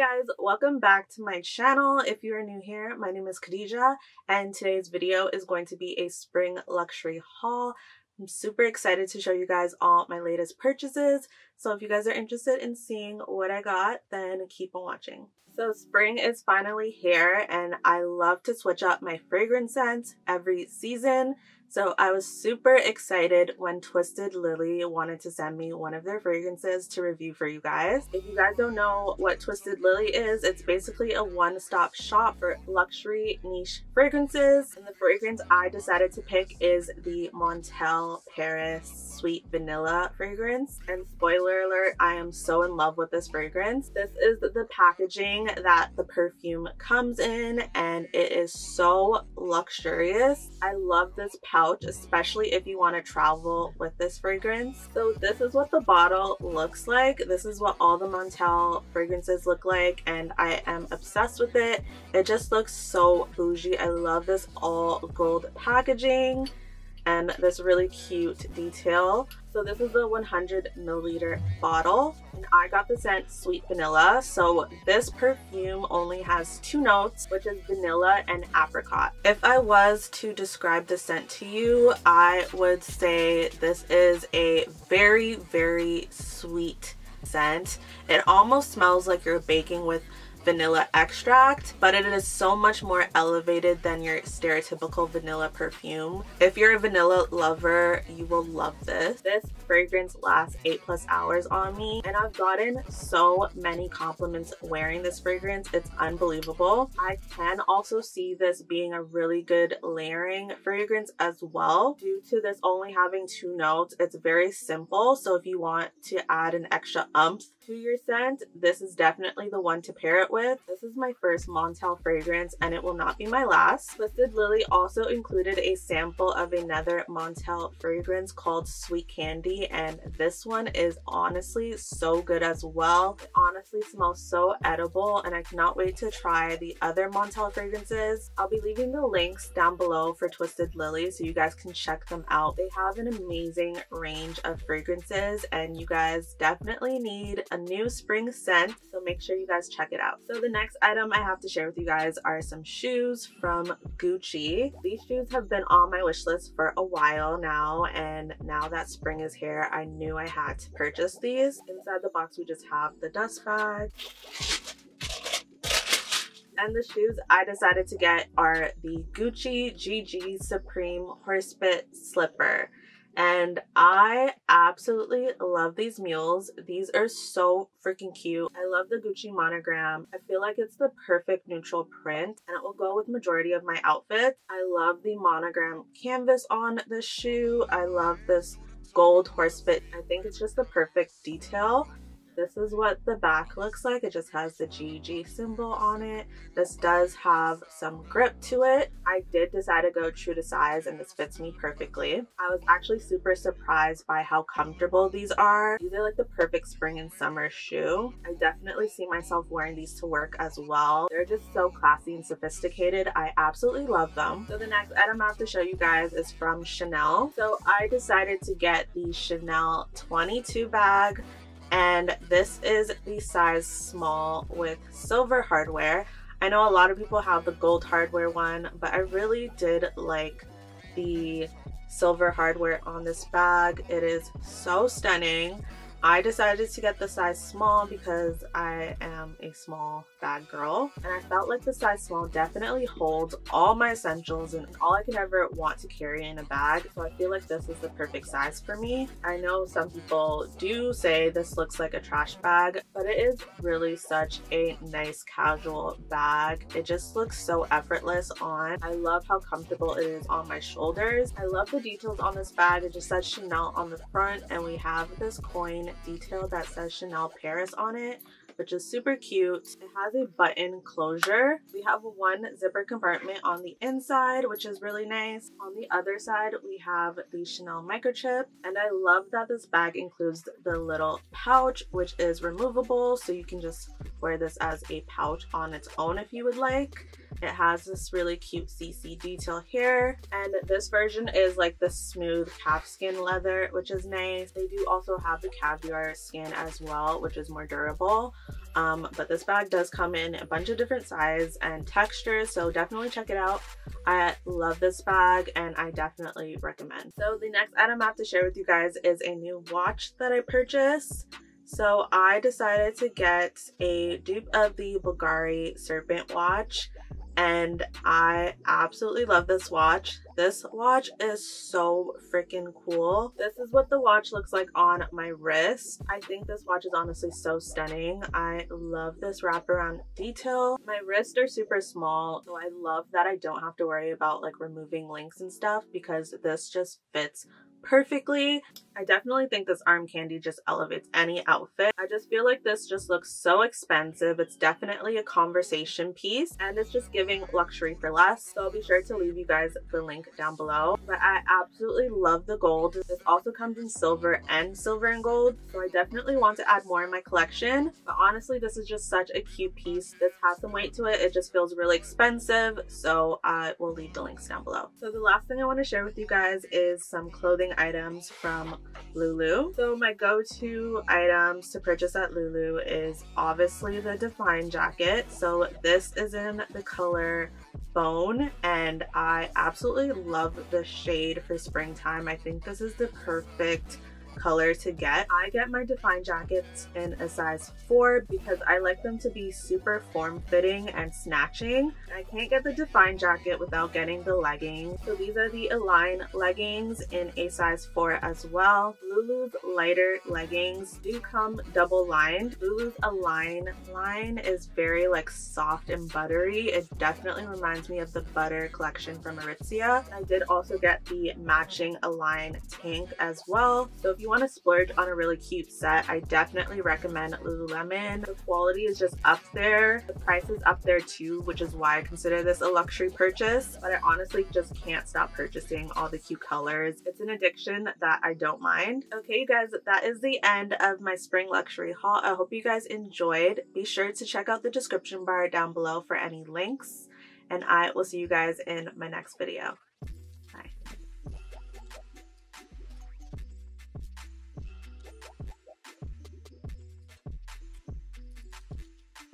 guys, welcome back to my channel. If you are new here, my name is Kadeja and today's video is going to be a spring luxury haul. I'm super excited to show you guys all my latest purchases. So if you guys are interested in seeing what I got, then keep on watching. So spring is finally here and I love to switch up my fragrance scents every season. So I was super excited when Twisted Lily wanted to send me one of their fragrances to review for you guys. If you guys don't know what Twisted Lily is, it's basically a one-stop shop for luxury niche fragrances. And the fragrance I decided to pick is the Montale Paris Sweet Vanilla fragrance. And spoiler alert, I am so in love with this fragrance. This is the packaging that the perfume comes in and it is so luxurious. I love this pouch, especially if you want to travel with this fragrance. So this is what the bottle looks like. This is what all the Montale fragrances look like and I am obsessed with it. It just looks so bougie. I love this all gold packaging and this really cute detail. So this is the 100 milliliter bottle and I got the scent Sweet Vanilla. So this perfume only has two notes, which is vanilla and apricot. If I was to describe the scent to you, I would say this is a very, very sweet scent. It almost smells like you're baking with vanilla extract, but it is so much more elevated than your stereotypical vanilla perfume. If you're a vanilla lover, you will love this. This fragrance lasts 8 plus hours on me, and I've gotten so many compliments wearing this fragrance. It's unbelievable. I can also see this being a really good layering fragrance as well. Due to this only having two notes, it's very simple, so if you want to add an extra umph to your scent, this is definitely the one to pair it with. This is my first Montale fragrance and it will not be my last. Twisted Lily also included a sample of another Montale fragrance called Sweet Candy and this one is honestly so good as well. It honestly smells so edible and I cannot wait to try the other Montale fragrances. I'll be leaving the links down below for Twisted Lily so you guys can check them out. They have an amazing range of fragrances and you guys definitely need a new spring scent, so make sure you guys check it out. So the next item I have to share with you guys are some shoes from Gucci. These shoes have been on my wish list for a while now, and now that spring is here, I knew I had to purchase these. Inside the box, we just have the dust bag. And the shoes I decided to get are the Gucci GG Supreme Horsebit Slipper and I absolutely love these mules. These are so freaking cute. I love the Gucci monogram. I feel like it's the perfect neutral print and it will go with majority of my outfits. I love the monogram canvas on the shoe. I love this gold horse bit. I think it's just the perfect detail. This is what the back looks like. It just has the GG symbol on it. This does have some grip to it. I did decide to go true to size and this fits me perfectly. I was actually super surprised by how comfortable these are. These are like the perfect spring and summer shoe. I definitely see myself wearing these to work as well. They're just so classy and sophisticated. I absolutely love them. So the next item I have to show you guys is from Chanel. So I decided to get the Chanel 22 bag and this is the size small with silver hardware. I know a lot of people have the gold hardware one, but I really did like the silver hardware on this bag. It is so stunning. I decided to get the size small because I am a small bag girl and I felt like the size small definitely holds all my essentials and all I can ever want to carry in a bag so I feel like this is the perfect size for me. I know some people do say this looks like a trash bag but it is really such a nice casual bag. It just looks so effortless on. I love how comfortable it is on my shoulders. I love the details on this bag. It just says Chanel on the front and we have this coin detail that says Chanel Paris on it which is super cute. It has a button closure. We have one zipper compartment on the inside, which is really nice. On the other side, we have the Chanel microchip. And I love that this bag includes the little pouch, which is removable. So you can just wear this as a pouch on its own if you would like. It has this really cute CC detail here. And this version is like the smooth calfskin leather, which is nice. They do also have the caviar skin as well, which is more durable. Um, but this bag does come in a bunch of different size and textures, so definitely check it out. I love this bag and I definitely recommend. So the next item I have to share with you guys is a new watch that I purchased. So I decided to get a dupe of the Bulgari Serpent watch and I absolutely love this watch. This watch is so freaking cool. This is what the watch looks like on my wrist. I think this watch is honestly so stunning. I love this wraparound detail. My wrists are super small, so I love that I don't have to worry about like removing links and stuff because this just fits perfectly. I definitely think this arm candy just elevates any outfit. I just feel like this just looks so expensive. It's definitely a conversation piece and it's just giving luxury for less. So I'll be sure to leave you guys the link down below. But I absolutely love the gold. This also comes in silver and silver and gold. So I definitely want to add more in my collection. But honestly, this is just such a cute piece. This has some weight to it. It just feels really expensive. So I will leave the links down below. So the last thing I want to share with you guys is some items from Lulu. So my go-to items to purchase at Lulu is obviously the Define jacket. So this is in the color Bone and I absolutely love the shade for springtime. I think this is the perfect color to get. I get my Define jackets in a size 4 because I like them to be super form-fitting and snatching. I can't get the Define jacket without getting the leggings. So these are the Align leggings in a size 4 as well. Lulu's lighter leggings do come double lined. Lulu's Align line is very like soft and buttery. It definitely reminds me of the butter collection from Aritzia. I did also get the matching Align tank as well. So if you want to splurge on a really cute set, I definitely recommend Lululemon. The quality is just up there. The price is up there too, which is why I consider this a luxury purchase. But I honestly just can't stop purchasing all the cute colors. It's an addiction that I don't mind. Okay, you guys, that is the end of my spring luxury haul. I hope you guys enjoyed. Be sure to check out the description bar down below for any links. And I will see you guys in my next video.